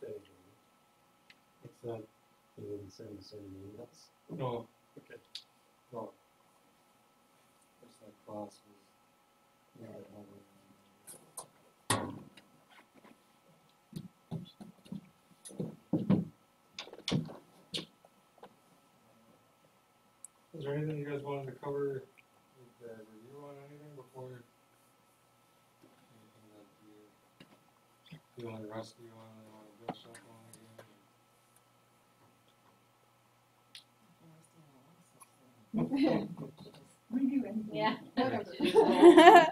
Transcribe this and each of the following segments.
that? You didn't send us any emails? No, okay, no. It's yeah. Is there anything you guys wanted to cover with the review on anything before? Anything that you feeling rusty on, or wanna brush up on again? Review anything. Yeah. Right.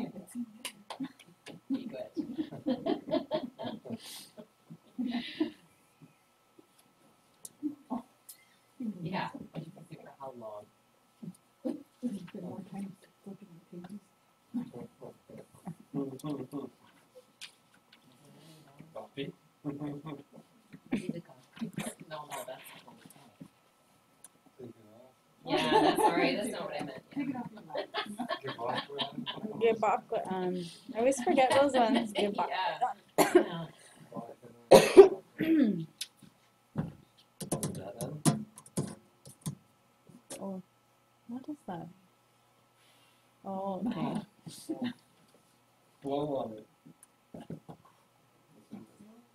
Yeah, it's- Be good. Yeah, I just figure out how long. There's been more time flipping the pages. Coffee? Leave. No, no, that's. Take it off. Yeah, that's alright, that's not what I meant. Take it off your lap. Give off it. Get um, I always forget those ones. Yeah. Yeah. Was that then? Oh, what is that? Oh, okay. Blow on it.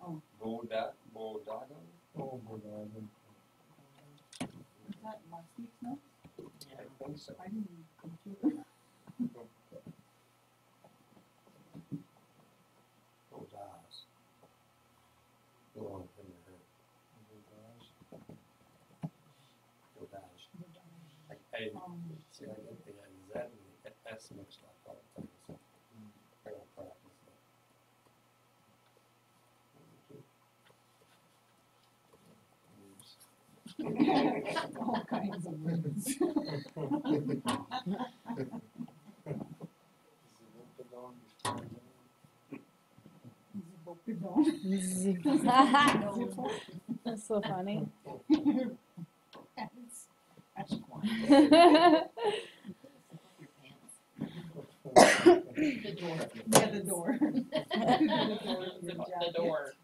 Oh. Boda, Bodaga? Oh, Bodaga. Was that last week's note? I think so. I didn't come to it. Bodas. Go on from there. Bodas. I, I, Um, see, I get the Z and the S mixed up all the time, so. I gotta practice that. all kinds of words. That's so funny. That's- Your pants. The door. Yeah, the door. The door of The door.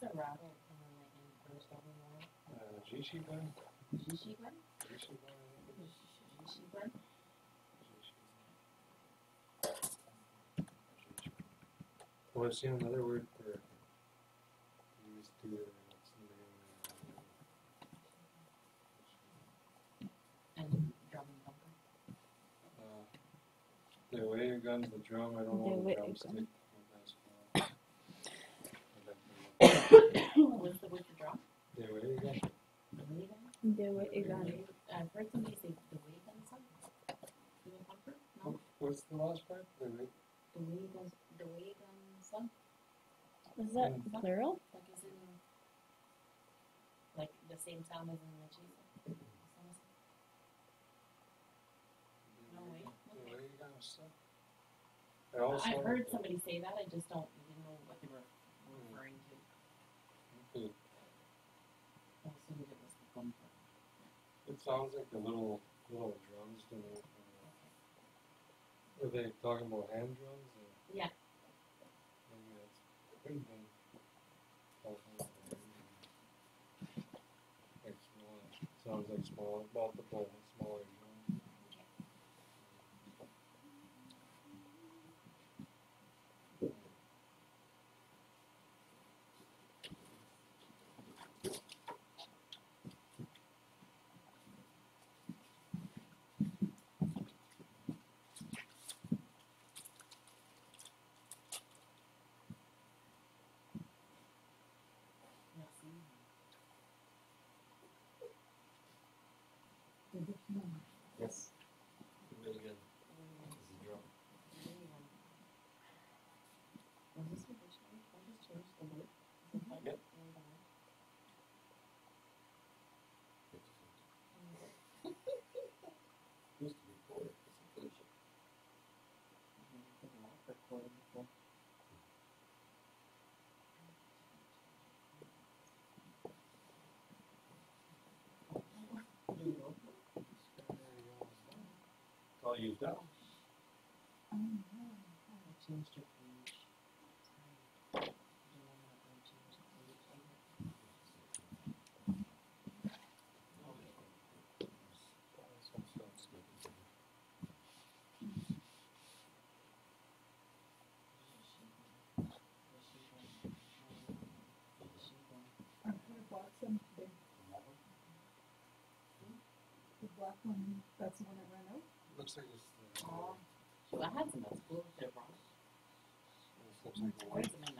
What's a rattle in the like in first level one? Uh? Well, I've seen another word for used to and it's the name, And drum and bumper. uh, the way it guns the drum, I don't know the drumstick. gun- what that's called. I'd have to look. What's the word for drum? The way it gun, The way gun? Do what you got. I've heard somebody say the way gun song. The way bumper? What's the last part? The re- Doegan, Doegan, some, Is that Mm. plural? like is in, like the same town as in Lechiza? No way, the okay. way you gotta. I. I've heard somebody say that, I just don't, I didn't know what they were referring to. Okay, I assumed it was the bumper. It sounds like the little, little drums, do they? Uh, are they talking about hand drums or? Yeah. Maybe that's. Couldn't be. talking about hand drums. Like small, sounds like small, multiple, smaller drums. Merci. Yes. Really good. Mm, This is drum. Doegan. Was this originally, I just changed the word? Is it like Yep. Doegan? Used to be four. It's a collision. Did not record before. There you go. It's all used up. I changed your page. Sorry. I don't know how to change the page. I hit- I bought some today. The black one, that's the one ran out. Looks like it's. Uh, oh, shoot, I had some that are wrong. Looks like I white.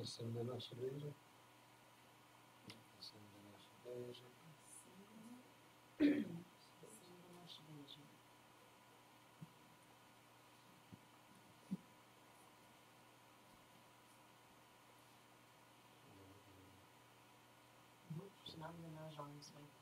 Pensando da nossa igreja. Pensando na nossa igreja. Pensando na nossa igreja. Senão.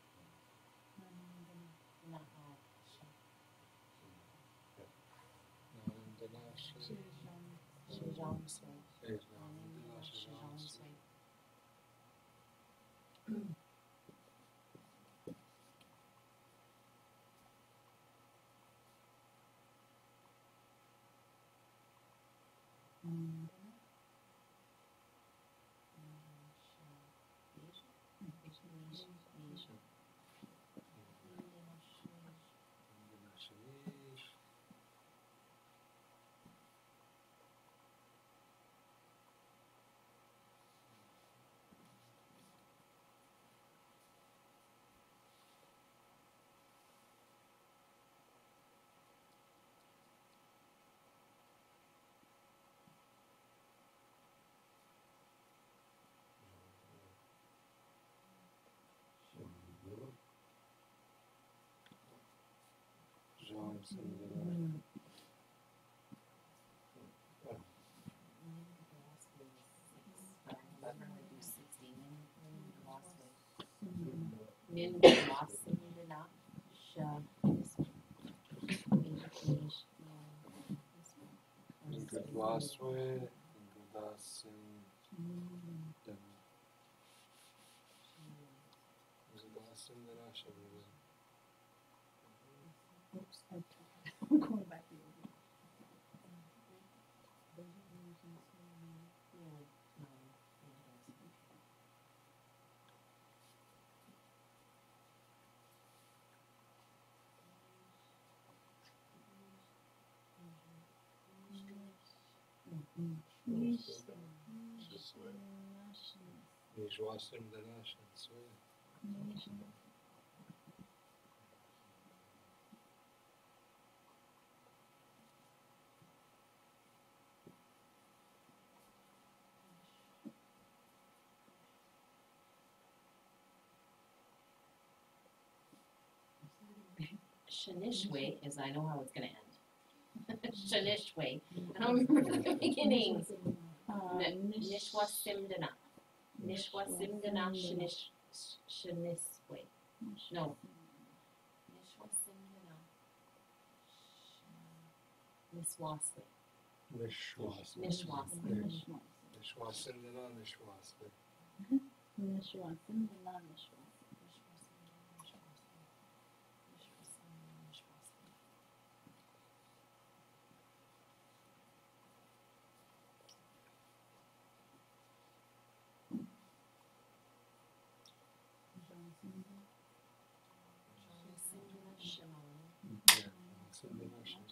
Mm. Min Wasindana Sha. Gudvaswe, Gudasin, Dana. Gudasin Dana Shabbat. Oops, I tried. I'm going back to you. Dana Shanswe. Shanishwe is I know how it's gonna end. Shanishwe. I don't remember the beginning. Ne, Nishwasimdana. Nishwasimdana Shaniswe. No. Nishwasimdana Nishwaswe. Nishwaswe. Nishwaswe. Nishwasimdana Nishwaswe. Nishwasimdana Nishwaswe.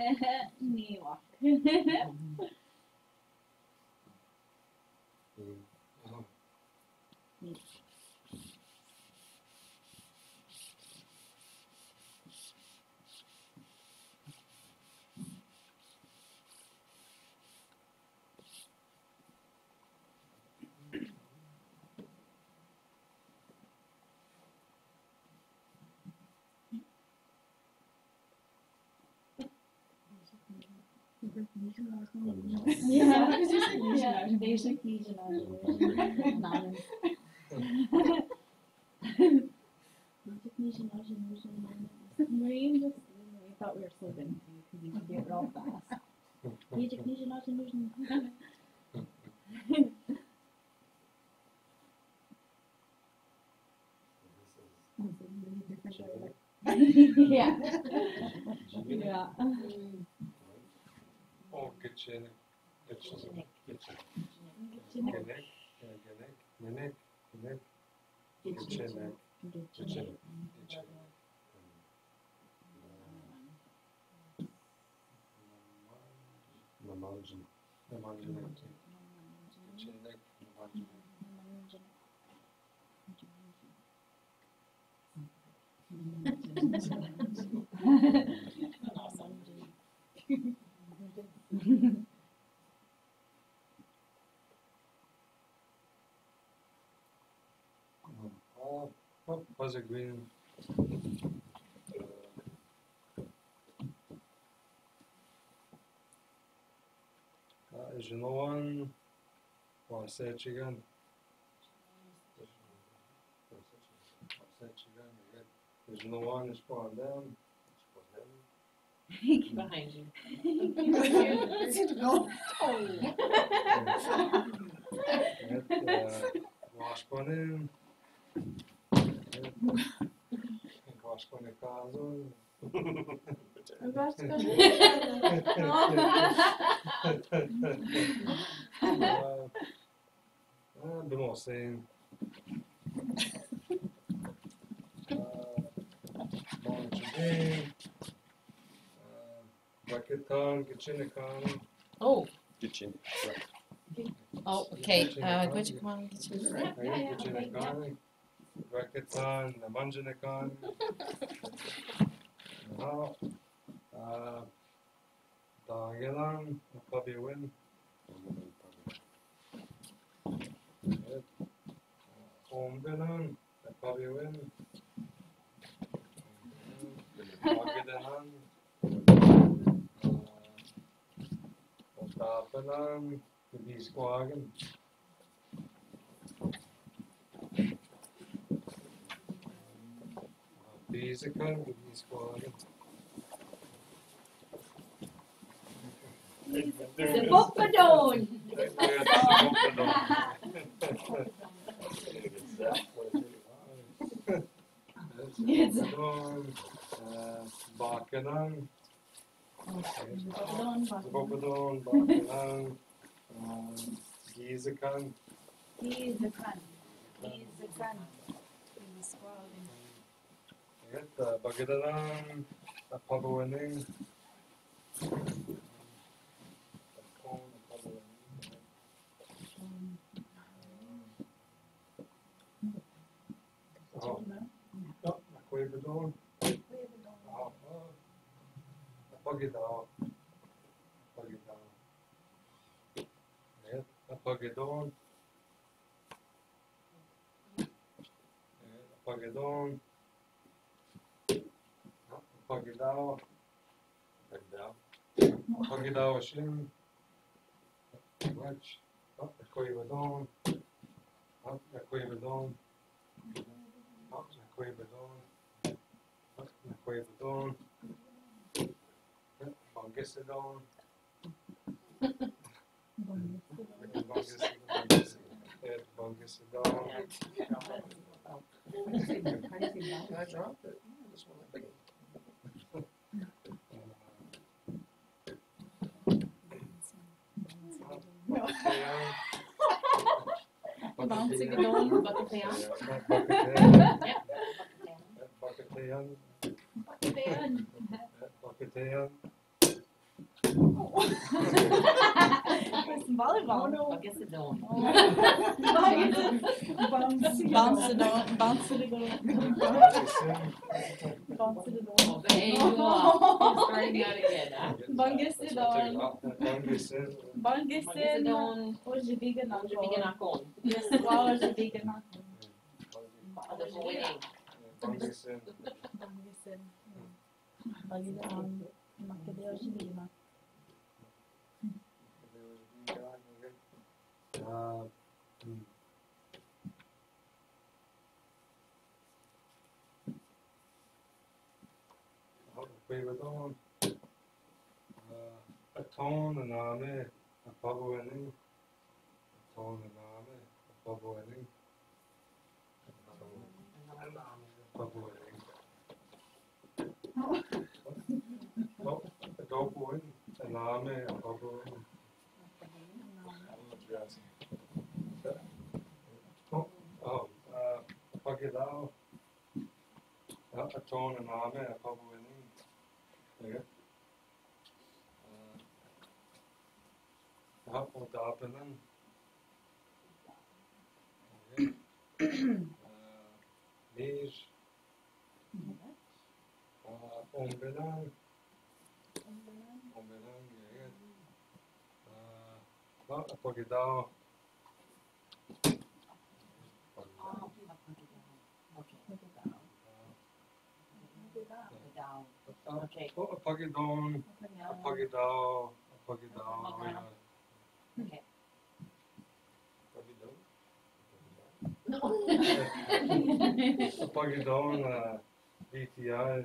Starting with the Ewok. Nimble. Then with the walk. Nimble. Nishwa. Nishwa. Niswa. Nishwa. Niwa. Niwa. Oh, Yeah, because you said yeah, basic Asian Namen. Basic Asian Asian Marine just we thought we were slipping because you could do it real fast. Basic Asian Asian Asian. Yeah. Yeah. o geçeni geçeni geçeni genek genek menek menek geçene geçene geçene Namancın, namancın, geçenek, namancın. Namancın. was a green. Uh, is no one or say again. There's no one is falling down. Behind you. Right, uh, wash one in. Gosto quando é caso. Eu gosto quando é caso. Ah, de mocinho. Bom dia. Oh. Okay. Uh, Gwichikwan, Gichinikan. Gichinikan. Rakitan, Namanjanakan. Now, uh, Dagelan, Pabiwin, Ombelan, Pabiwin, Dagelan, Otapelan, Visquagen. Fisikan, Visquagen. The Bokpadon! Yes. Bakanan, Bokpadon, Bokpadon. Bokadon, Bakanan, Gizakan, He's the son. He's the son. He's swallowing. Bagadanan, Pabuaning. Oh, no, Quaverdon. Oh, oh. Pagidao. Pagidao. Yeah, Pagidon. Yeah, Pagidon. Pagidao. Pagidao. Pagidao Shin. Watch. Up the Quaverdon. Up the Quaverdon. Up the Quaverdon. Up the Quaverdon. Bungisadon. Bungisadon. I dropped it. This one, I think. Bouncing Buckatayan. along. Buckatayan? Buckatayan. Yep. Buckatayan. Bokpadon. Buckatayan. It's volleyball. Buckatadon. Bounce it on, bounce it on. Bungisin. Bounce it Oh, on. there you are. You're starting out again, huh? Hoje na Hoje na hoje na hoje biga Uh, hmm. Quaverdon. Uh, a tone an army, a bubble winning. A tone and army, a bubble. Another army, a bubble ending. What? Well, a dope winning. A tone and army, a bubble winning. Bubble winning. Oh, a dope win, an army, a bubble winning. Oh, oh, uh, Pagilao. Uh, a tone and army, a bubble winning. There. Uh, och Dapenen. Lir. Ombelan. Ombelan, ja. Ja, Pagidao. Okay. Oh, Pagidon. Pagidao. Pagidao. Okay. Okay. Pagidon, uh, VTI,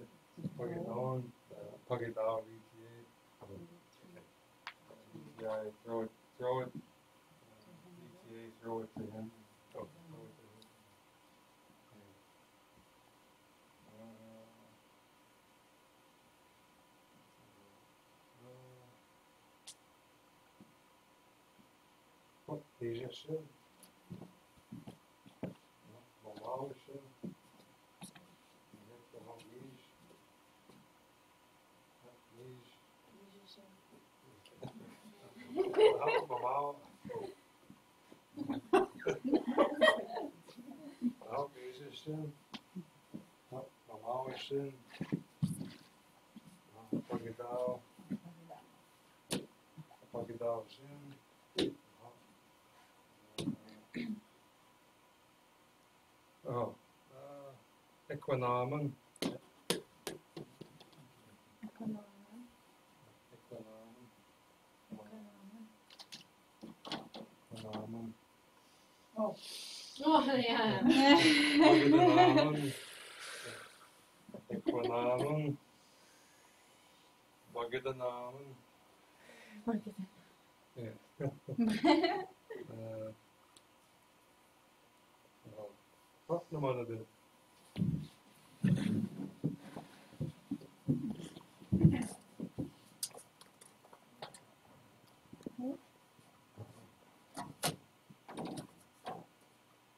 Pagidon, uh, Pagidao, VTA. VTI, throw it, throw it, uh, VTA, throw it to him. Throw, throw it to him. Uh, uh, oh, Asia shit. Normal shit. Net de hand Liege. Liege. Help them out. Help Jesus sin. Help my mama's sin. Pagkatao. Pagkatao sin. Oh, uh, Equinamen. Economic, Equinamen. economic. Equinamen. Oh, yeah. Magdanamen. Equinamen. Magdanamen. Yeah. uh, oh, wat naman na din?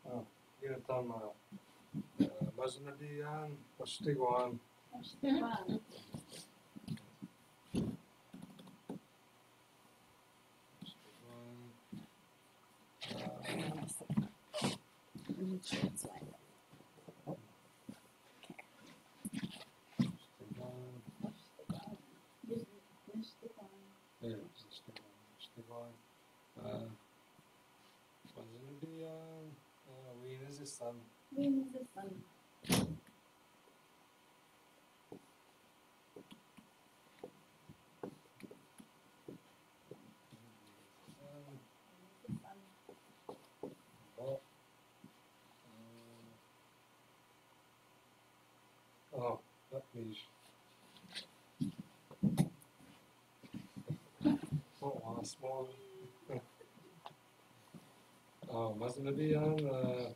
Oh, yun tama. Uh, mas na diyan, pastiguan. Esteban. Esteban. Yeah, Esteban. Esteban. Uh, mas na diyan, uh, Venus is sun. Is sun. Um, Venus is sun. Oh. Uh, oh, that means. Oh, na diyan, uh,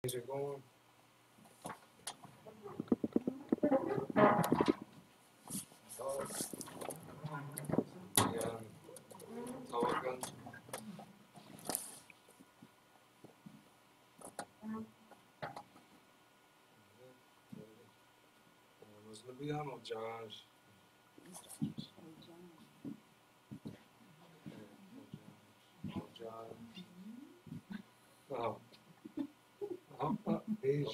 is it going? Oh, yan, tawagan. Mas na diyan, o Josh. Oh. Oh, oh, beijo. Oh, mas na diyan, o Don. Gedon. Oh,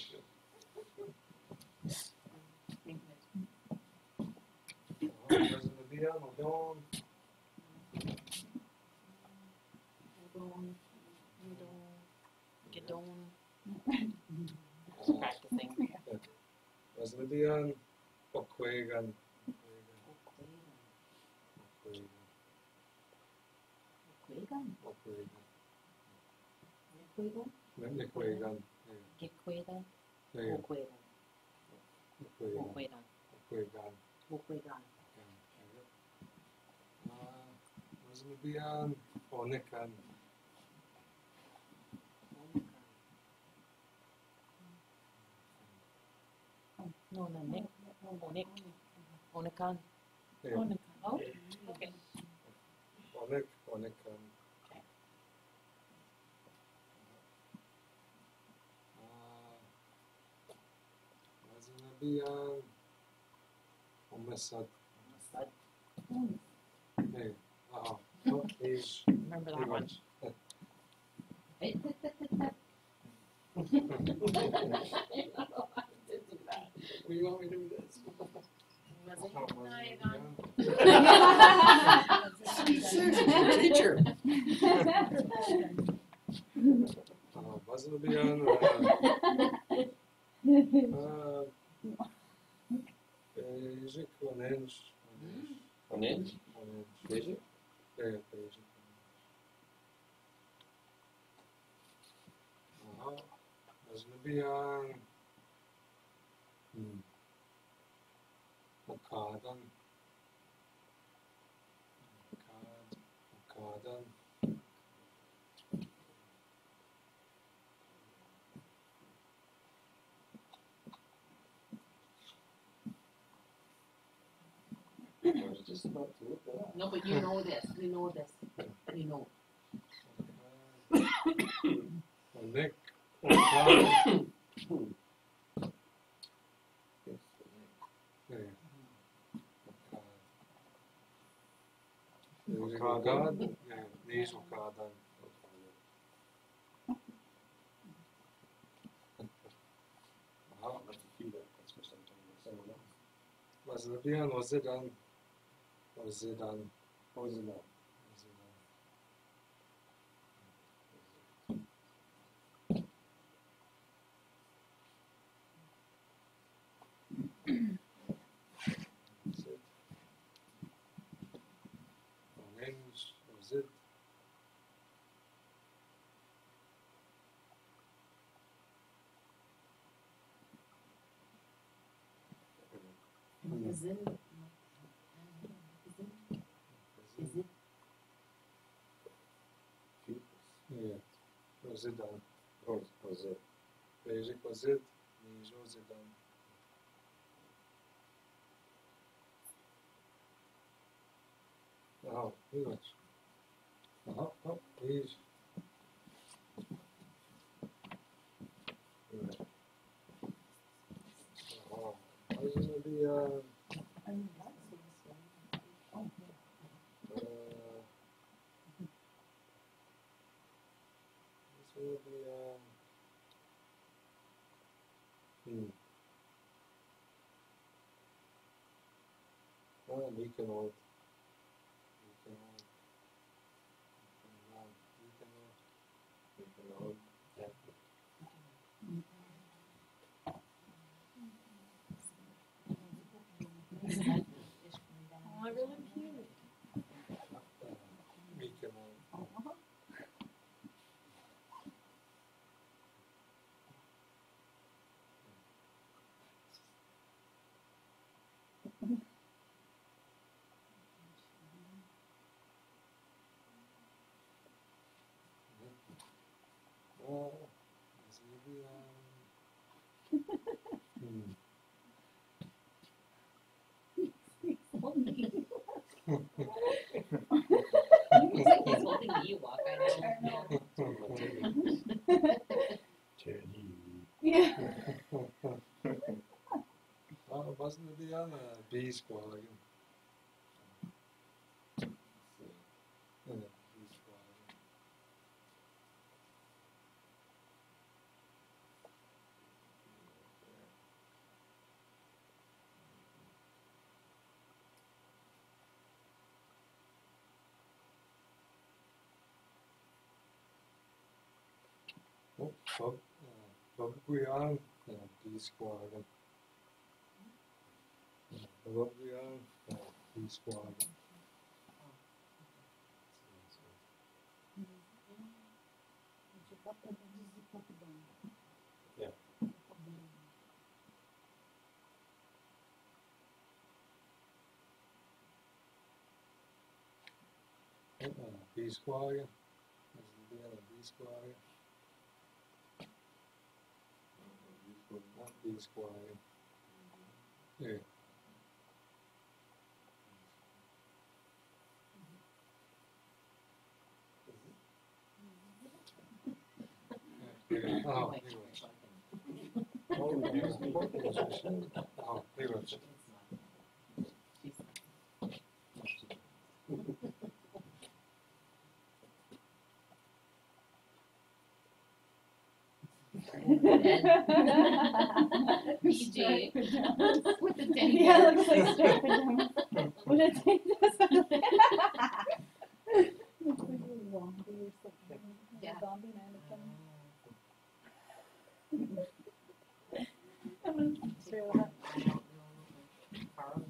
Practicing. diyan, Okwegan. Okwegan. Kwegan. Okwegan. Okwegan. Okwegan. Okwegan. Okwegan. Okwegan. Ah, mas na diyan, Onekan. No, no, Nick. Onik. Onikan. Yeah, Onekan. Oh, okay. Onek, Onekan. Okay. Ah, mas na diyan, Omesad. Masad. Hey, ah, oh. Remember that one. Do you want me to do this? Teacher. Mas na diyan, É Ejico, Onenos. Onenos? Onenos. Ejico? É, é Ejico. Ajnabiyan. Makadan. Makadan. Makadan. No, but you know this. We know this. We know. Nick O'Connor. O'Connor. These O'Connor. Mas havia. That's a few that, that's for sometime, but someone else. was robiłem ozydan, ozydan, What was it now? ozydan. Ozyd. Orange, ozyd. Is it? Is it? Nie, ozydan. Oz, Ozzy. Bejzik ozyd, níž ozydan. Aha, village. Aha, oh, níž. Aha, what's gonna be, uh, I mean, that seems like, oh, yeah. uh, this will be, um, hmm. Mykonos. Mykonos. Oh, this will um, hmm. So mean. He's like he's holding I know. Yeah. Oh, wasn't it the other B squad Oh, Bob, uh, Bob Guion, yeah, B squad again. Bob Guion, B squad. Yeah. Uh, B squad again. This is the B squad again. Not B squad again. Yeah. Oh, Wait, anyway. so I can- Oh, here's the book position. Oh, anyway. It's not. She's- PJ. With the teddy Yeah, it looks like straight pajamas. Would it take this? Looks like a zombie or something. Yeah. Zombie mannequin. I'm gonna throw that. I don't know. Carl.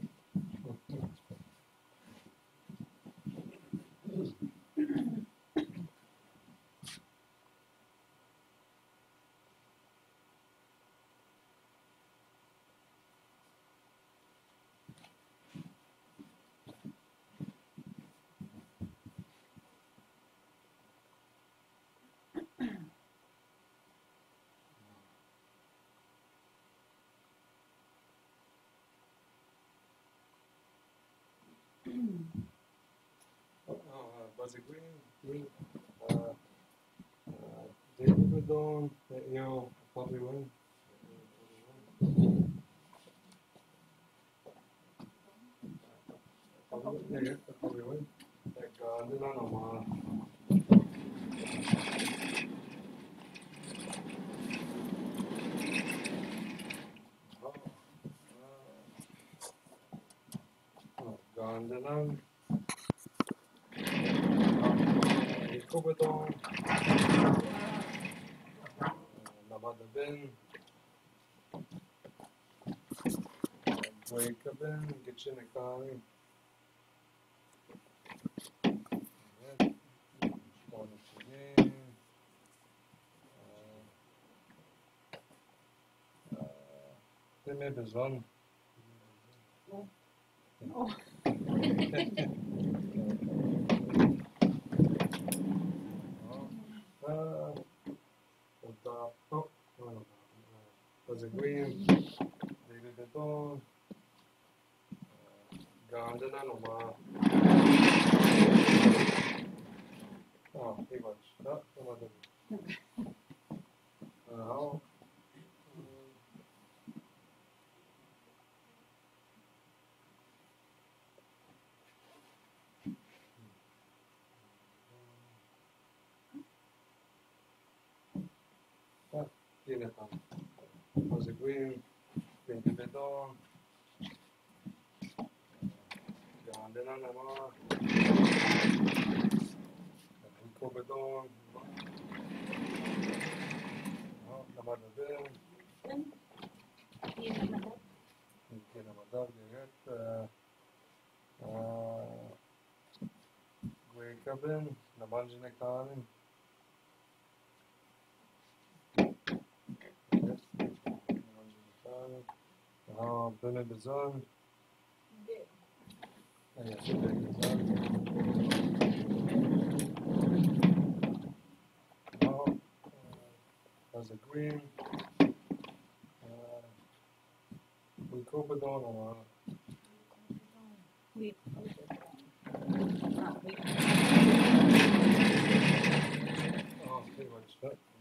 Oh, Buzzy Green, Green, uh, uh, Verdon, uh, you know, probably win. Probably, probably win. kogo to Lamada Ben Dwojka Ben, Geczynek Ben Ty mnie bez wam. No. no. viene fatto. Cose qui, quindi vedo. Grande nana ma. Un po' vedo. No, la mano bene. Viene a mandare diretta. Wake up in, la mangi ne cani. Carolina. Uh, Bene Yes, Yeah. Well, uh, as a green, uh, we covered on a lot. We Oh, pretty much that.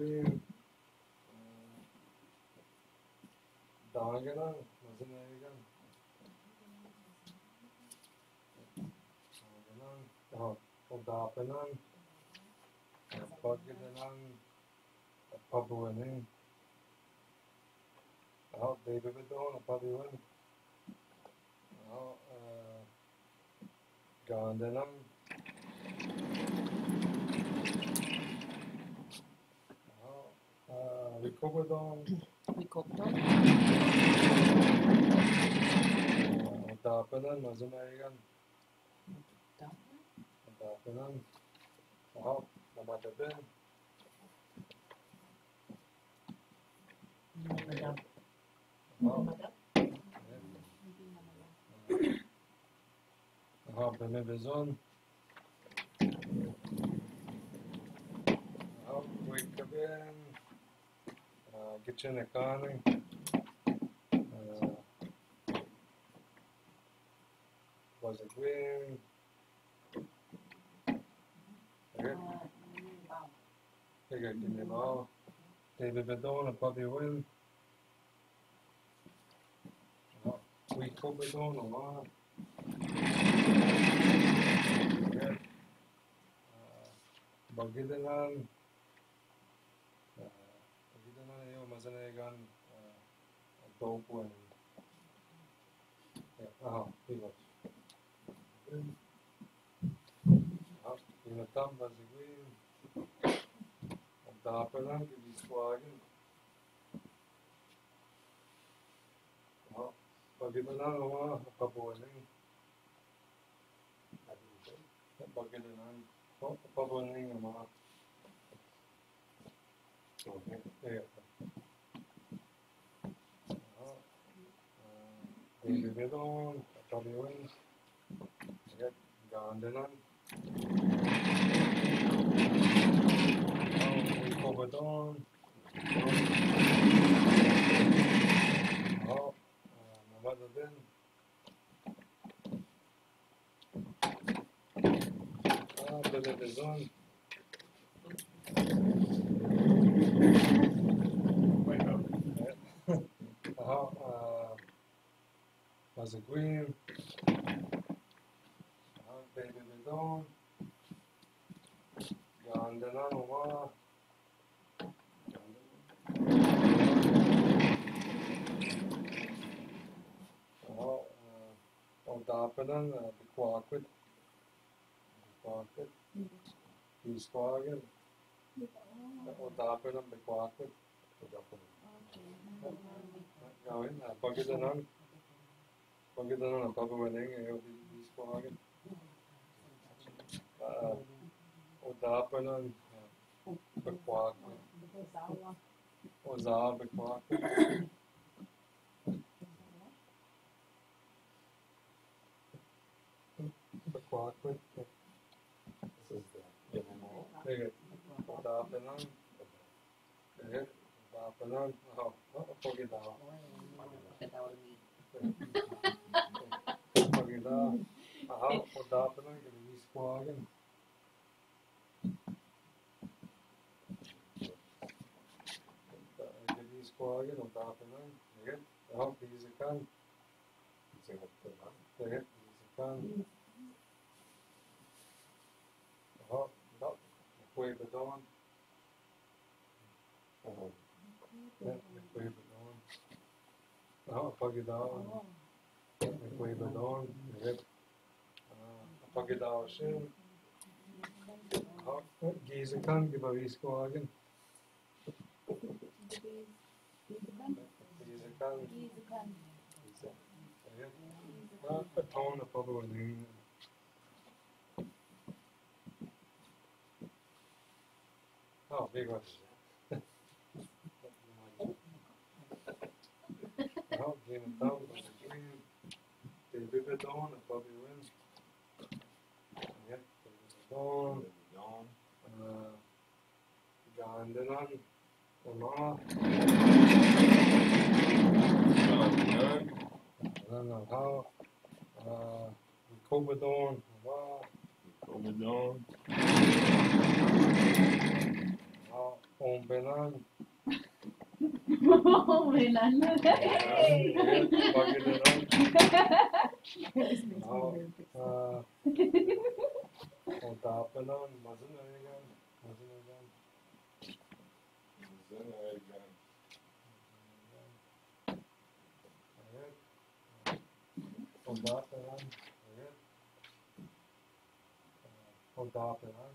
Vazifeyi daha gelen mazineye gelen daha gelen daha o daha penen pag gelen pabuenin daha baby bedon pabuen daha gandenen daha Ricobedon We cooked on. Dapenan, Mazunayan. Dapenan. Aha, Namadabin. Madam. Aha, Aha, Beme Bezon. Aha, Wikabin. Gitchinekani. Was it green? Okay. Kijk, ik neem al. David Bedon Bobby Win. Oh, ja, twee kop Bedon, normaal. Oké. Uh, Bagidenan. Tanzania, Togo, and yeah, aha, hivyo inatamba zigwi dapelange biswagen Pagkinalang ako, kapabualing. Pagkinalang, kapabualing naman. Okay. Yeah. Bebedan, Atardeoen, Zet, Garandenan. Korbadan, Ha, Mamad Aden. Ha, Bebebezan. Ha, David Bedon, Bobby Win, Yep, Gandanan. We covered Dawn. Ja, men vad är det? Ja, det är det Dawn. Jaha, was a green. Baby the dawn. Gandena Noma. Jaha, uh, och dapelen, uh, bekvaket. Bekvaket. Isvagen. Och dapelen, bekvaket. Ja, Pagkita ng papawaling eh, this pangagin. Uh, o dapat ng pagkwak. O za pagkwak. Pagkwak. This is the animal. Okay. O dapat ng Okay. Dapat ng Oh, pagkita. Pagkita. skogen om tapelen. Evet, daha fizikan. a gente Daha, da, koyu bedavan. Evet, koyu bedavan. Daha pagi davan. Uh, Ja, Puebedon. Jaha, Pagdaw. Puebedon. Sige. Pagdaw siya. Ja, Gisekan, giba iswagan. Gisekan. Sige. Ja, beton och pagwaling. Ja, vi går. Ja, Game Town, Green. Tel bebet an, ar pa bewen. Ya, tel bebet an. Ya, an den an. An an. An an ha. Kobet an, an ha. Kobet on ben. मजन आएगा मजन आएगा मजन आएगा Ondan falan evet. Ondan falan.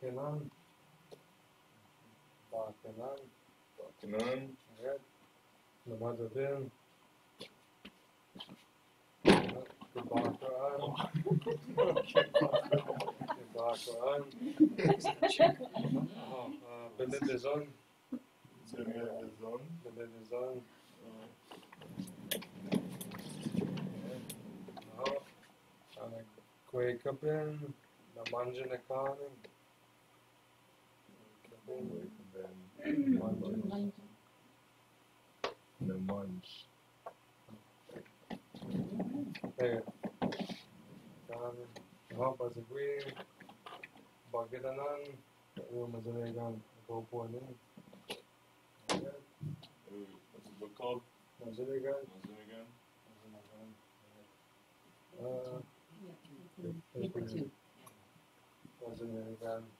Bakenan. Bakenan. Bakunan. Evet. Namazadın. Kebakaran. Kebakaran. Beledizen. Zon. Beledizen. Kwekabin. Namanjanakanin. Namanjan. The munch. Evet. Yani daha fazla bir bagadanan Ramazan'dan kopuanın Evet. What's the book called? Ramazan'dan Mazunigan. Ramazan'dan Paper two. Ramazan'dan Ah, bir baş. Bir baş. Lebanon. No. Bagay na namin. Lebanon. Lebanon.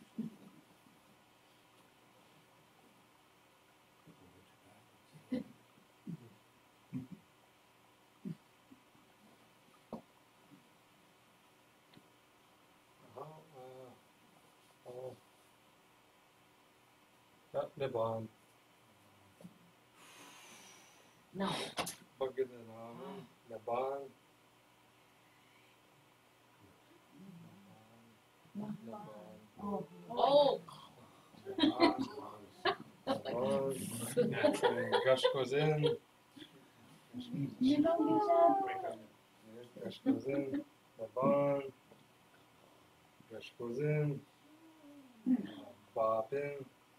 Plebaan. Não. Bagnanaman, Laban. Laban. Oh! Gashkozen. Gashkozen, Laban. Gashkozen, Bapen.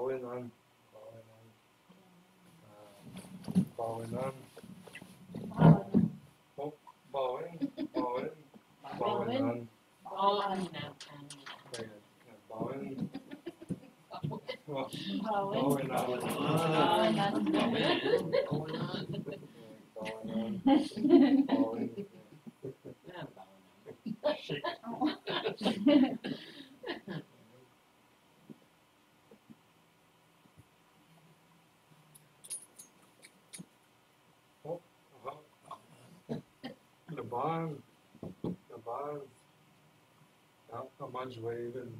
Bawenan. Bawenan. Ah, Bawenan. Oh, Bawen. Bawen. Bawenan. Oh, ano na. Ayan. Bawen. Oh, Bawen. Bawenan. Ah, Bawenan. Bawenan. Bawen. Oh, Laban. Laban. Ja, Amaj Waven.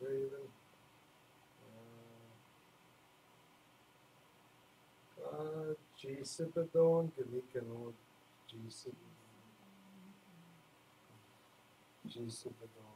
Raven. Uh, G-Sipidon, Galikano, G-Sipidon. G-Sipidon.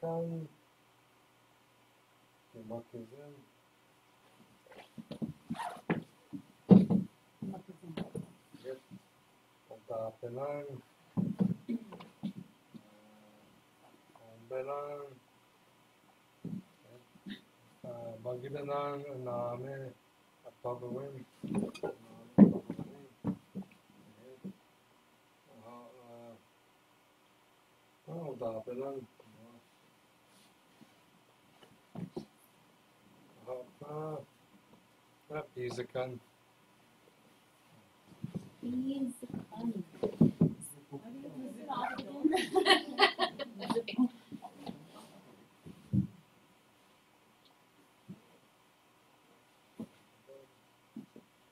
kein Makizim. Und da Penang. Und Belang. Magidanang, Name, Atabawin. Oh, da Penang. Und da Penang. Ontapenan, Ah, ah, Gizakan,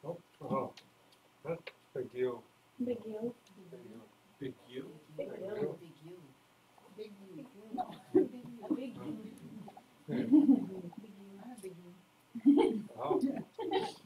oh, oh, huh, Big U, Big you. Big U, Big you. Big U. Oh, that beige, yeah,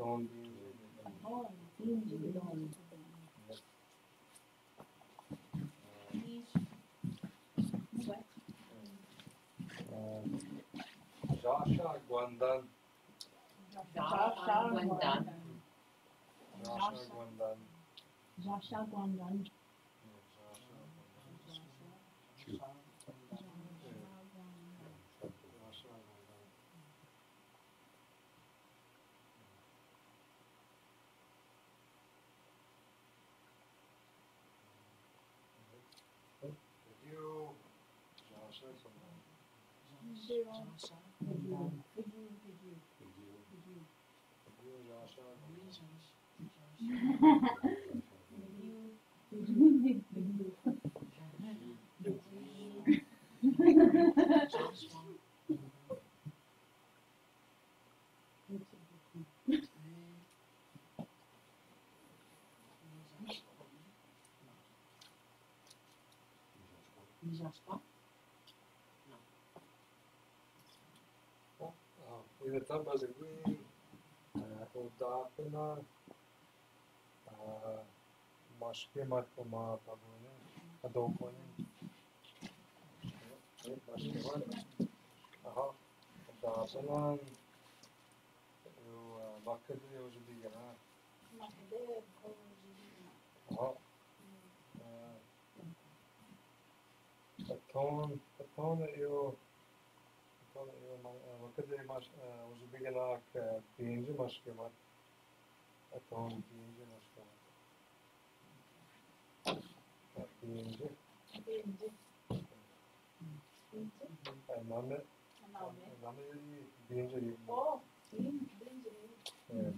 Joshua Gwandan, Joshua Gwandan. Joshua Gwandan. Joshua Gwandan. Joshua Gwandan. You, yöneten Bazengui, Odapena, Maşke a Pagone, Adokone, Maşke var. Aha, o Bakır'da hoje de gelen. a Aha. Patron, patron, eu Wakati imaš, už bi bila k pijenži maškeva, a to on pijenži maškeva. Pijenži. Pijenži. Name. Name je pijenži. O, pijenži. Evet.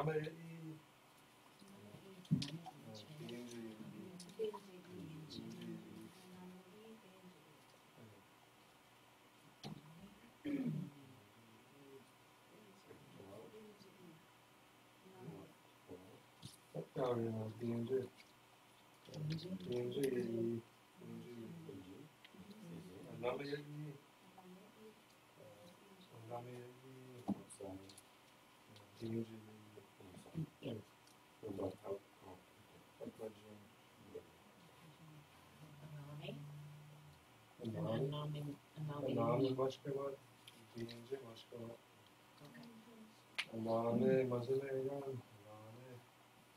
Name i pinci Yani pinci pinci pinci Name i name i pinci Atladım. Anami. Name, name başka var. Pinci başka var. Name mazelegan.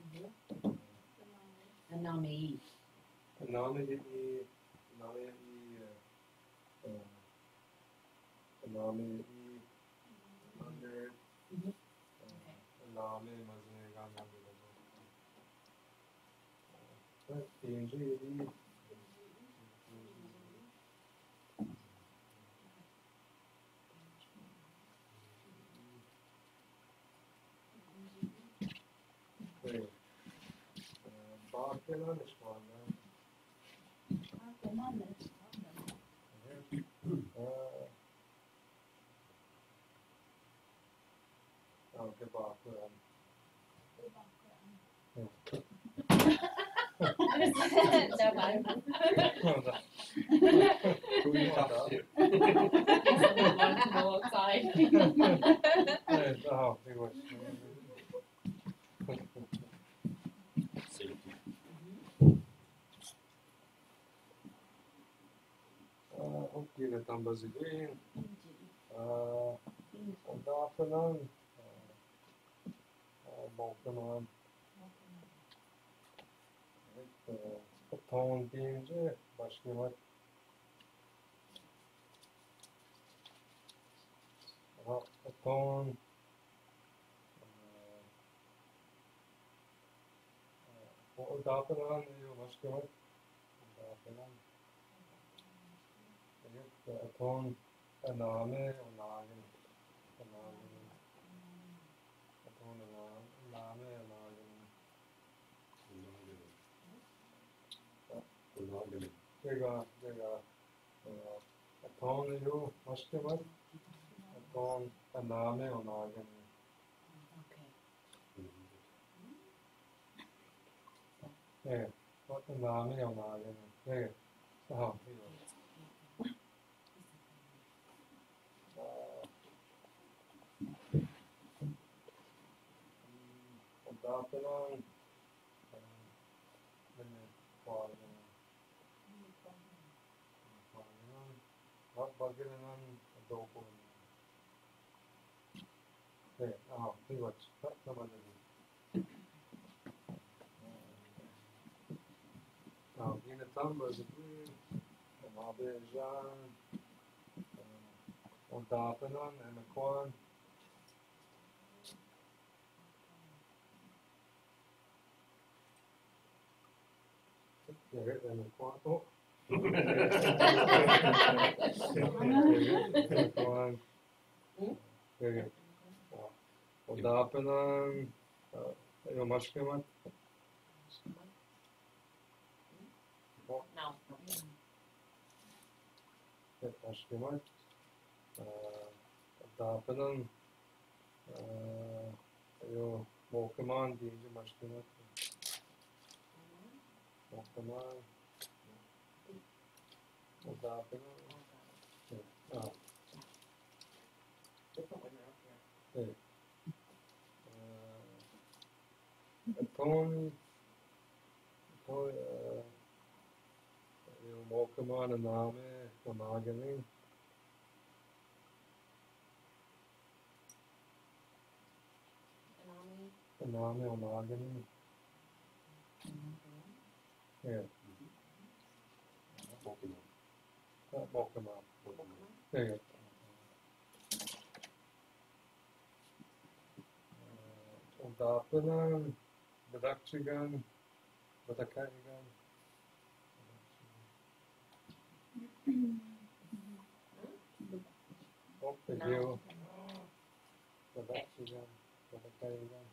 Name Anami. Name i name i name i under name mazelegan name mazelegan. Pinci i Evet. Bakılan şu anda. Anke bakılan. Dabei. Duymadan. Someone wants to go outside. Evet, aha, bir bak. Safety. Och gillet ambassadören. Och därför Balkan'ın evet, ton deyince başka var. Aha, ton o daha falan başka var. Daha falan. Evet, ton name och lagen. Lagen. Ton name och lagen. Whereupon Aname or Nagan, Anagani, upon Aname Anagani. Diga, diga, upon you, Mustiman, upon Aname or Nagani. Okay. Yeah, what Aname or Nagani. Yeah, so how? down the line. And and I'll be a and corn. There, Emakwan, oh. Emakwan. There you go. Odapanan, uh, you know, Mashkemat, No. Mashkemat. Uh, Odapanan, uh, you Mokaman, Dija Mashkemat. Mokaman. Odapanan. Oh, Different when you're up here. uh, Atone, Atone, uh, you Mokaman and Name, Namagani. Anami. Name, Namagani. Odapanan, Badakchigan, Badakaigan. Oh, the No. hill, Badakchigan, Badakaigan. Emakwan, Pokemon, Emakwan, uh, Badakchigan. Yeah, Badakchigan, Badakaigan. There you go. Should be a, would it be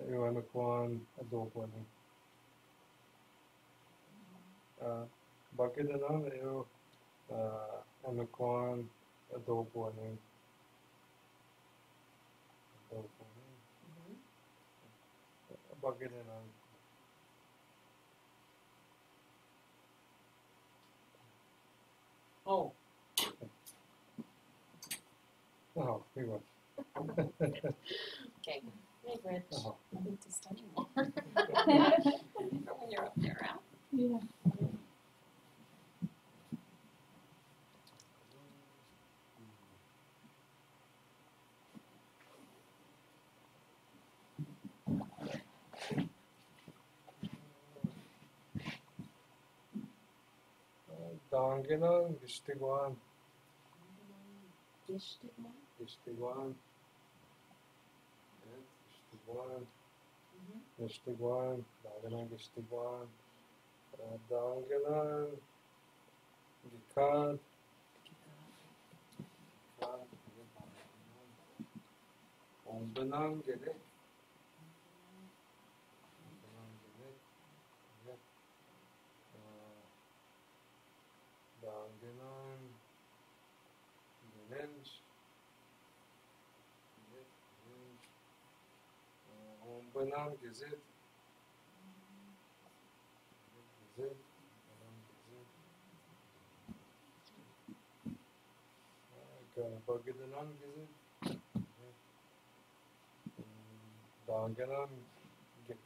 did I know? You know, Kwan, a dope one. Uh, bucket and on, you, uh, I'm a Kwan, a dope one. A dope one. Mhm. A bucket and on. Oh, Oh, here we go. okay. Hey, Rich. Oh. I need to study more. when you're up there, Al. Yeah. Dangenan, Gishtigwan? Gishtigwan. Gishtigwan, Mhm. Gishtigwan, Dangenan, Gishtigwan. Uh, Dangenan, Gikad, Gikad, Ombenan, Gedek. Ombenan, Übernahmen gesehen. gesehen. Bölgedenem bizim Dağgelen,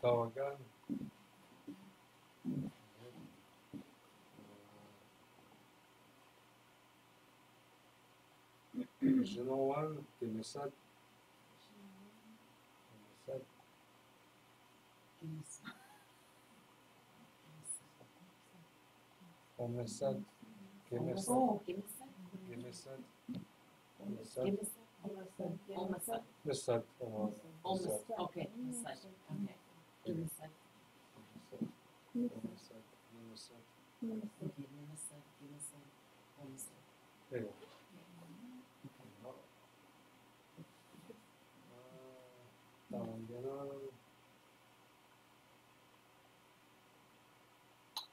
Dağgen Jinovan, Temesat Misat, a sec. Omisat. Misat, oh, Omisat. Okay, Misat. Okay. Give me a sec. Misat, Misat, Misat. Okay, give me a sec. Give me a sec. Omisat. There you go. Uh, Dangenan.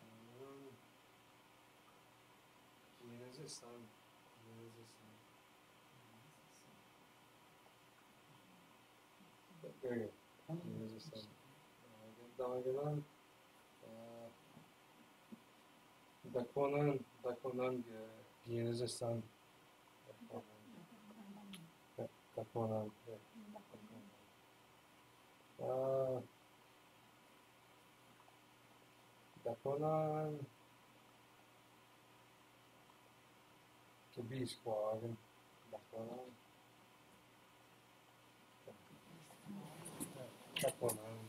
Um, Yenizistan, Yenizistan. There you go. Yenizistan. Dangenan. Uh, Dakonan, Dakonan, Gin is a Kaponan. Uh, Kaponan. Kabisquagen. Kaponan. Kaponan. Kaponan.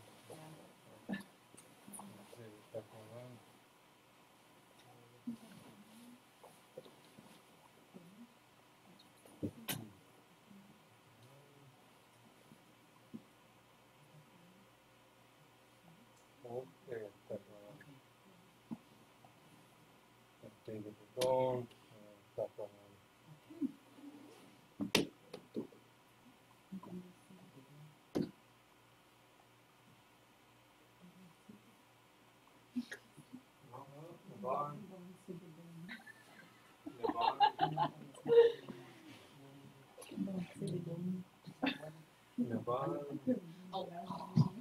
Navarra.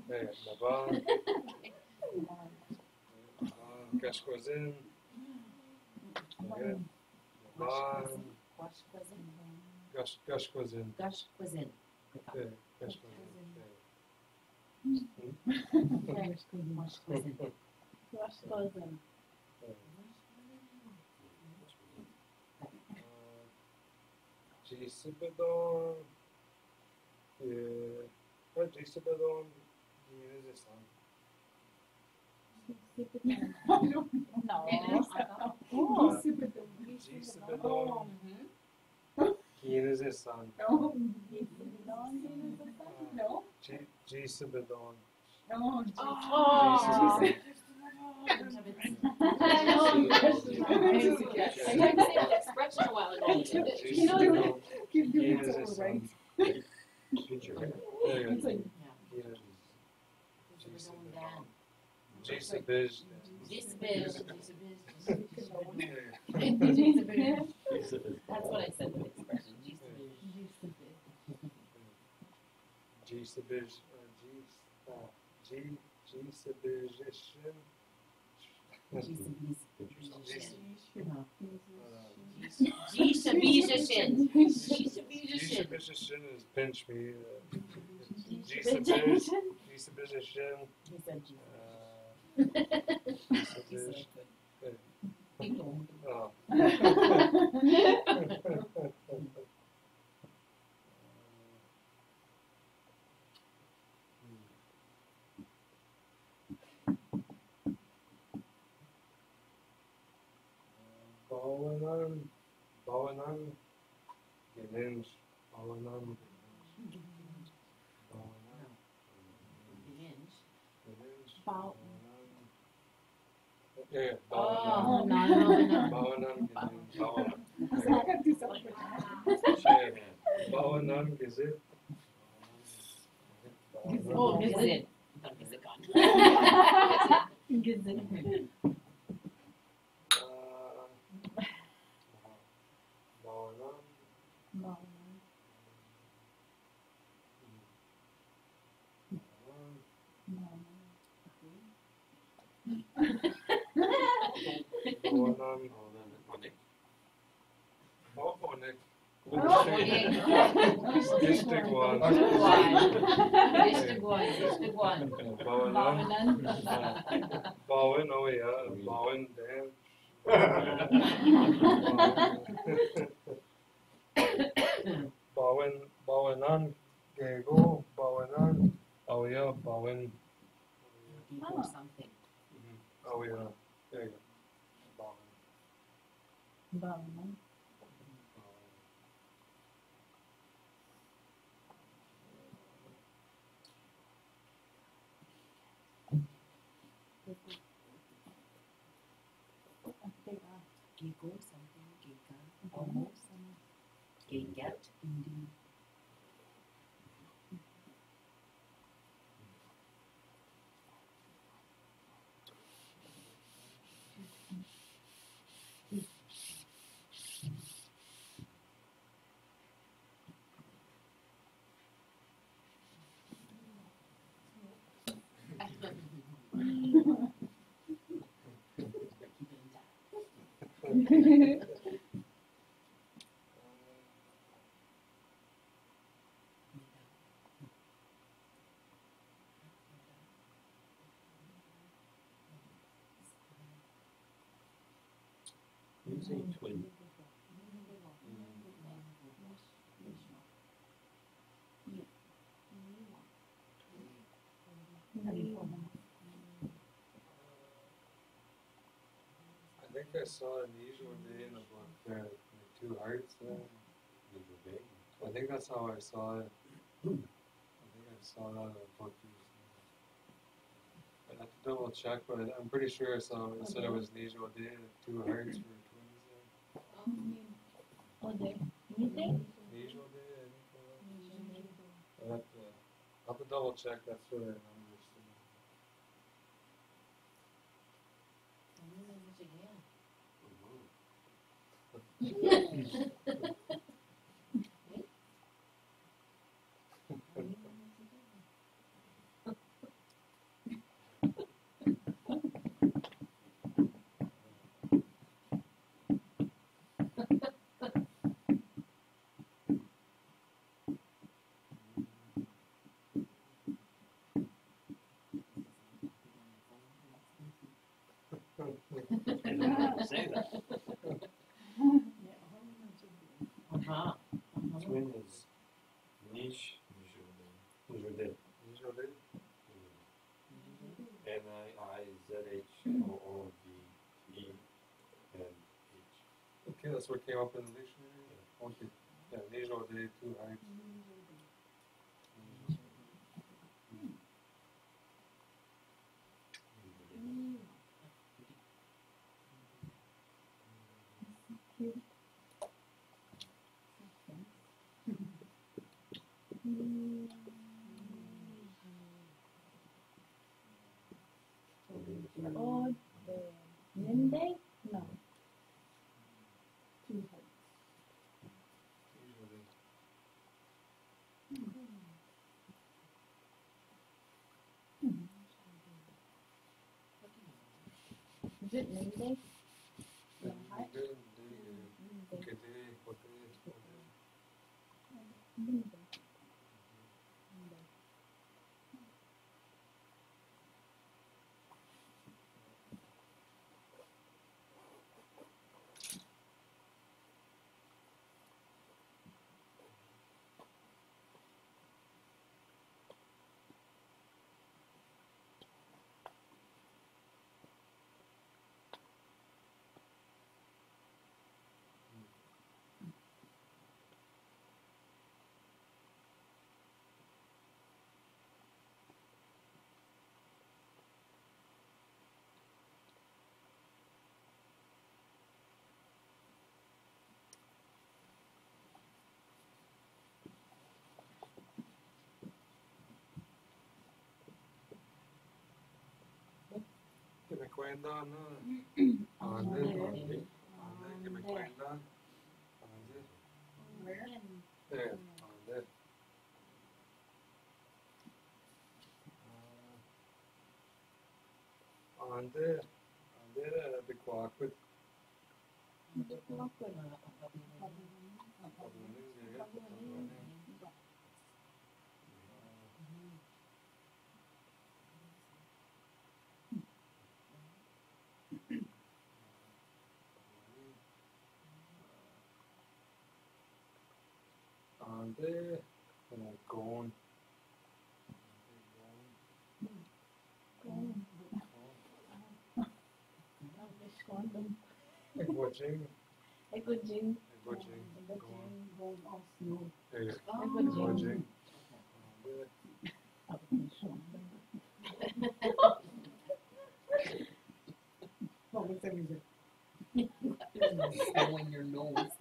É, Navarra. Cascozen. Navarra. Cascozen. Cascozen. É, Cascozen. Cascozen. Participador. Gush cuisine. Okay, Gashkozin. Gush cuisine. Rush cousin. Gisibedon. Yeah. What Gisibedon? Is this one? No. Yeah, I thought- Oh. Gisibedon. Mhm. Keen is this one? No. Gisibedon. No. Oh. I know. I tried to say that expression a while ago. You know, Keen is this one? There you go. Yeah. Yeah. Gisbiz. That's what I said with expression. Gisbiz. Gisibij. uh, G. G. Gisibijishin. Gisbiz. Uh, Gishabijashin. Gishabijashin. Gisibijishin is pinch me. uh, said Gisbiz. uh, He Gisibij. Said good. People. Oh. Bawanan, Bawanan, Genins, Bawanan, Bawanan, Begins. Genins, Bao- Bawanan. Yeah, Oh, Bawanan. no, no, no. Bawanan, Genins, Bawanan. Bawanan. Bawanan, Gizit. Oh, visit. Don't visit God. Uh, Oh, Onik. District one. District one, District one. Bawanan, Bawan, oh yeah, Bawan, damn. Bawan, Bawanan, Gego, Bawanan, oh yeah, Bawan, Or mm-hmm. something. oh yeah, there you go. Bawan. Uh, Gigo something, giga, almost gained out indeed. Mm-hmm. Twin. I think I saw an usual day in the book there, two hearts there. I think that's how I saw it. I think I saw that in a book. I'd have to double check, but I- I'm pretty sure I saw it said it was an usual day, two hearts for twins there. Oh, there. You think? Usual I think. it was. I'll have to, I'll have to double check, that's what I remember. seeing. I didn't have to say that. Uh-huh. Uh-huh. Twin is niche. These are dead. Usual day? N I I Z H O O D E N H. Okay, that's what came up in the dictionary. Okay, yeah, usual day, two hearts. Hmm. Hmm. Oh, Is mm-hmm. it Monday? No, heart? Good day, Monday. good day, what day, what day? Monday. Monday. koyandan ağzı ağzı ağzı yemek koyandan ağzı evet ağzı ağzı ağzı Arabic walk with Arabic walk with Arabic walk with Iguaching. Iguaching. Iguaching, going off snow. Eh, Iguaching. Iguaching. ¿Dónde? What was the reason? Snow in your nose.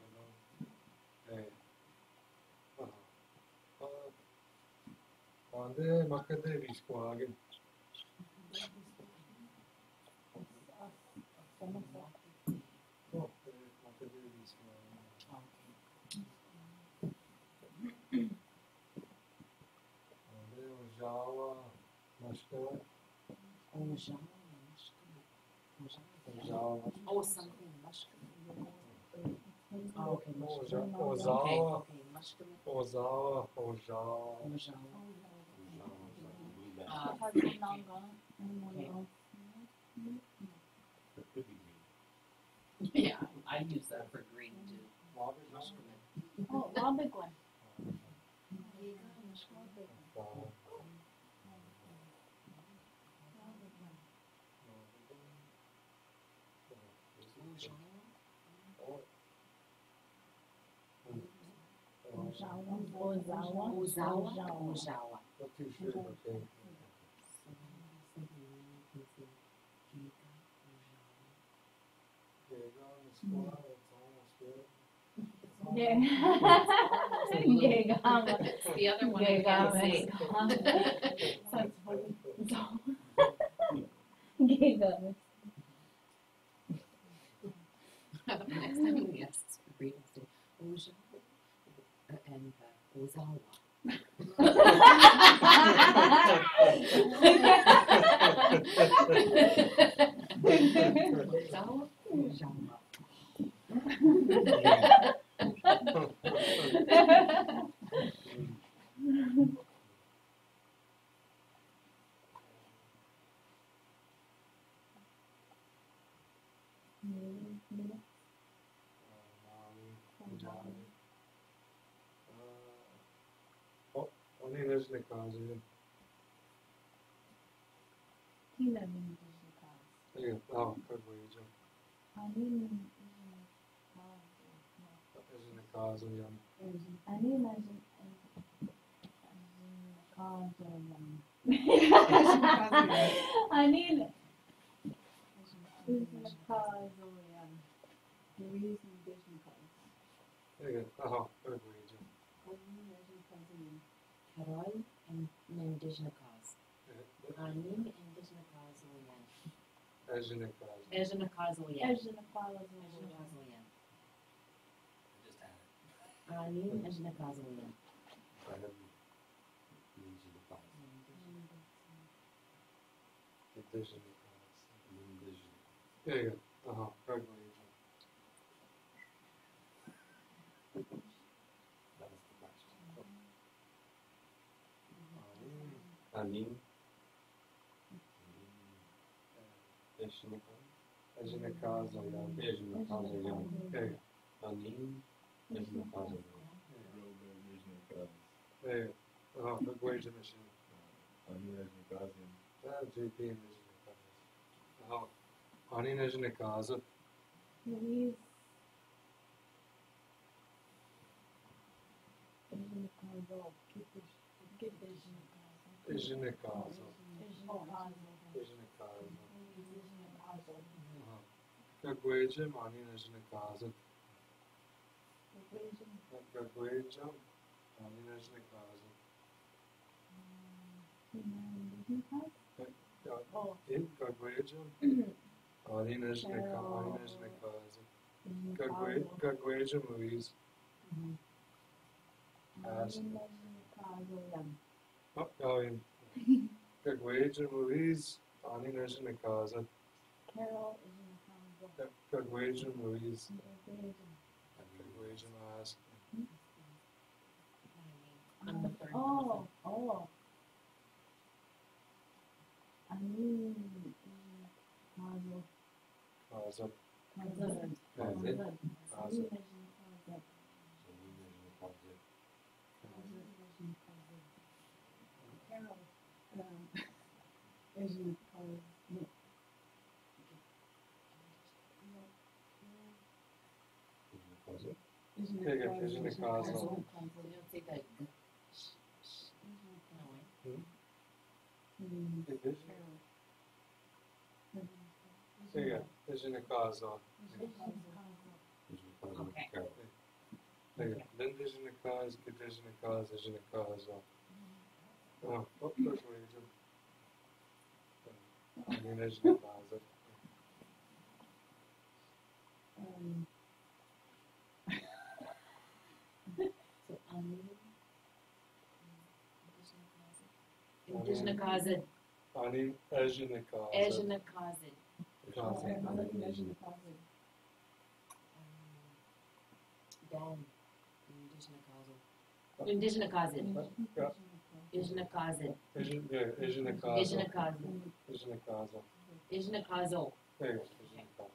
Quando makade visquagen. Oh, makade visquagen. Quando ojava mashka, Oja, ojava, Oh, something, mushroom. Oh, okay, mushroom. oja, Okay, ozawa, okay, mushroom. ozawa, ojava. Oja. Uh, Nanga. Anyone else? Yeah, I use that for green too. Mushroom. Oh, Wabig one. Oja. Ozawa. Ozawa. Ozawa. Ozawa. Ojawa. Not too sure, okay. Yeah. Gegama. It's the other one I can't say. Sounds Next time we ask for green, say Oja and uh, Ozawa. Ozawa, Ojawa. Kaže. Tina min Vishnukas. Je, a, kako Ani Vishnukazoyan. The reason Vishnukas. Je, aha, kako iđe. Karol and Nandijna cause. Anim Indijna cause Oyan. Nežne kaže. Ejna cause Oyan. Ejna Ejna Oyan. Just had it. Anim Ejna cause Oyan. Nežne kaže. Je, aha, kako iđe. That was the question. Anim, Anin. Ejinikaza, yeah. Ejinikaza, yeah. Okay, Anin. Ejinikaza. Robe Vizhnikazi. hey, oh, Gagwaja machine. Ani Vizhnikazi. Ah, JP and Ejinikaza. Oh, Ani Ejinikaza. Louise. Asian Congo, get this, get Asian Congo. Ejinikaza. Asian Congo. Ejinikaza. Asian Congo. Gagwaja, Ani Ejinikaza. Asian, Gagwaja, Ani Ejinikaza. Asian Congo. In Gagwaja, Ani Ejinikaza. Ani Ejinikaza. Asian Gagwa- Congo. Gagwaja Louise. Ask. Asian Congo, yeah. Oh, oh, in Gagwaja Louise, Ani Ejinikaza. Carol, Asian Congo. Gagwaja Louise. Asian. Gagwaja Mask. On the third. Oh, oh. I mean, Asian Congo. Kaza. Cousin. Kaza. Cousin. Kaza. Asian Congo. Anin Ejinikazi. Cousin, Asian cousin. Carol, um, Asian cousin. No. Ejinikazi. Asian Yeah, yeah, cousin, Asian Asian cousin. cousin, So cousin. you don't say that. g- sh- sh- Asian No, cousin. eh? Hmm, Division. Carol. Asian Yeah, yeah. cousin. Ejina Kaza. Asian cousin. Ejinikazi. Okay. Carol. Yeah, yeah. Linda Ejina Kaza, Kadejina Kaza, Ejina Kaza. Oh, oh, Gagwaja. Ani Ejina Kaza. Um, So, um, Indigenous cousin, Ani Ejina Kaza. Asian cousin, Kaza. okay, I'm looking at Asian cousin. um, Dan, Indigenous cousin, Indigenous cousin, Yeah. Asian cousin, Ejina, yeah, Ejina Kaza. Asian cousin, Ejina Kaza. Asian cousin. Yeah, yeah, Ejina Kaza.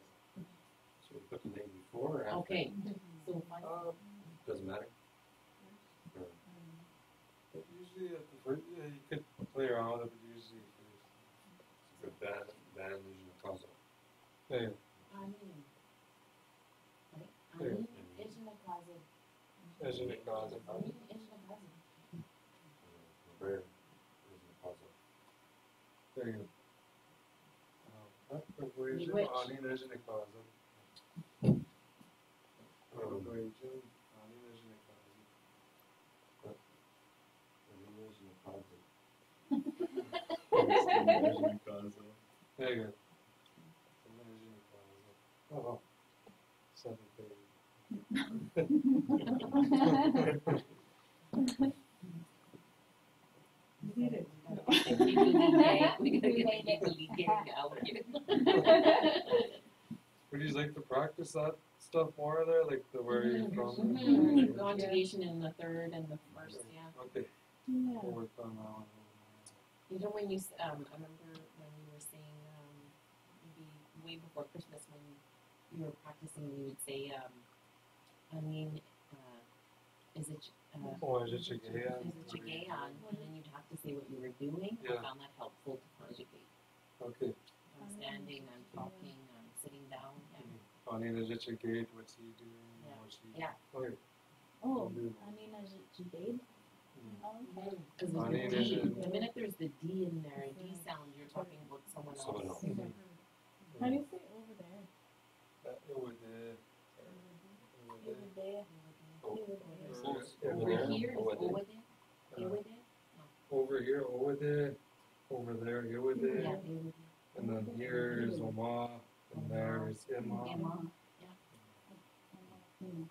So we put the name before or after? Okay, so five. Uh, Doesn't matter. Or but usually at the first, yeah, you could play around with it, but usually first. For Dan, Dan Ejinikazi. Yeah, yeah. Amin. Right? Yeah. Amin, Asian cousin. Ejina Kaza. Amin, Asian cousin. Rare Ejinikazi. There you go. Uh, Gagwaja, Which? Ani Ejina Kaza. Um, Gagwaja, Ani Ejina Kaza. Anin Ejinikazi. Vizhnikazi. There you go. Ani Ejina Kaza. Oh, seventh grade. You did it. Legally gay. We gotta get legally gay out here. Would you like to practice that stuff more there, like the where you're from? Mhm. Conjugation in the third and the first, yeah. Okay, Yeah. we'll work on that one. You know when you, um, I remember when you were saying, um, maybe way before Christmas when you were practicing, you would say, um, I mean, uh, is it, uh, Oh, is it Chigayan? is it Chigayan? And then you'd have to say what you were doing. I found that helpful to conjugate. Okay. I'm standing, I'm talking, I'm sitting down, yeah. Ani is it Chigate? What's he doing? Yeah. What's he? Yeah. Okay. Oh, I mean, as it Jade. Oh, okay. Because there's mean, the is D, the minute there's the D in there, a D sound, you're talking about someone Someone else. else. How do you say over there? That it would. It would, Over there. Oh, Over there. Over there, over there. over there, over there, over here, over there, over there, over there, yeah, over and then here is Oma, and there is Emma. Emma. Hmm.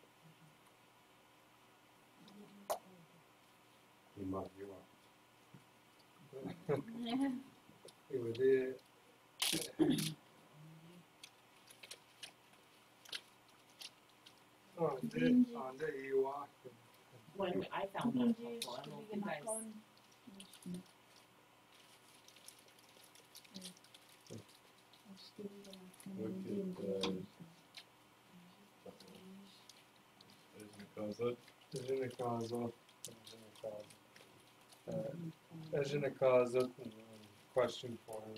we were there. Oh, and then, oh, and then you. When I found that I don't. Look at, uh, there's in the closet. In the closet. Ejinikaza, question for him.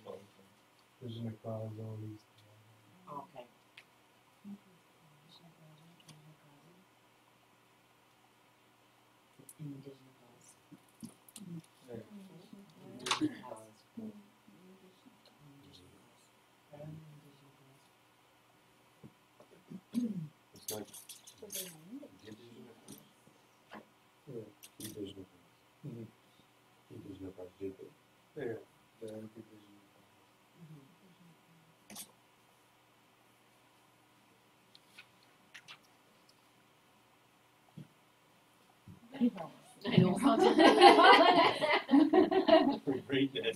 Ejinikaza, these. Okay. I know. Read that.